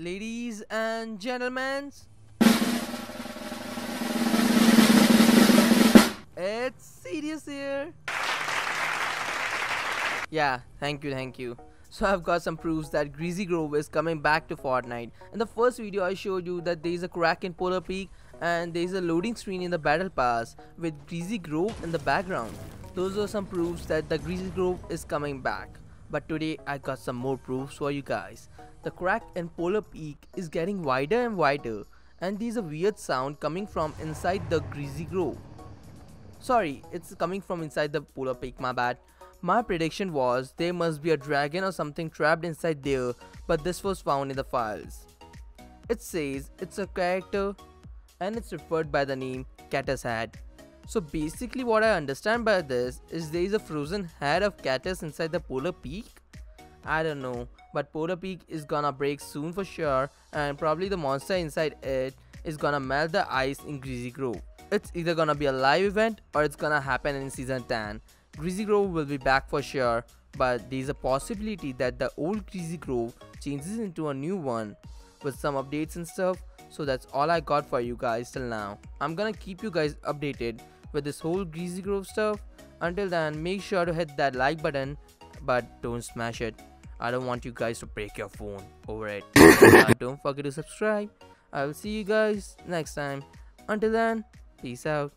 ladies and gentlemen. It's Sedeous here. Yeah, thank you, thank you. So I've got some proofs that Greasy Grove is coming back to Fortnite. In the first video I showed you that there is a crack in Polar Peak and there is a loading screen in the battle pass with Greasy Grove in the background. Those are some proofs that the Greasy Grove is coming back. But today I got some more proofs for you guys. The crack in Polar Peak is getting wider and wider and there's a weird sound coming from inside the Greasy Grove. Sorry, it's coming from inside the Polar Peak, my bad. My prediction was there must be a dragon or something trapped inside there, but this was found in the files. It says it's a character and it's referred by the name Cattus. So basically what I understand by this is there is a frozen head of Cattus inside the Polar Peak. I don't know, but Polar Peak is gonna break soon for sure and probably the monster inside it is gonna melt the ice in Greasy Grove. It's either gonna be a live event or it's gonna happen in season 10. Greasy Grove will be back for sure, but there's a possibility that the old Greasy Grove changes into a new one with some updates and stuff. So that's all I got for you guys till now. I'm gonna keep you guys updated with this whole Greasy Grove stuff. Until then, make sure to hit that like button, but don't smash it. I don't want you guys to break your phone over it. Uh, don't forget to subscribe. I will see you guys next time. Until then, peace out.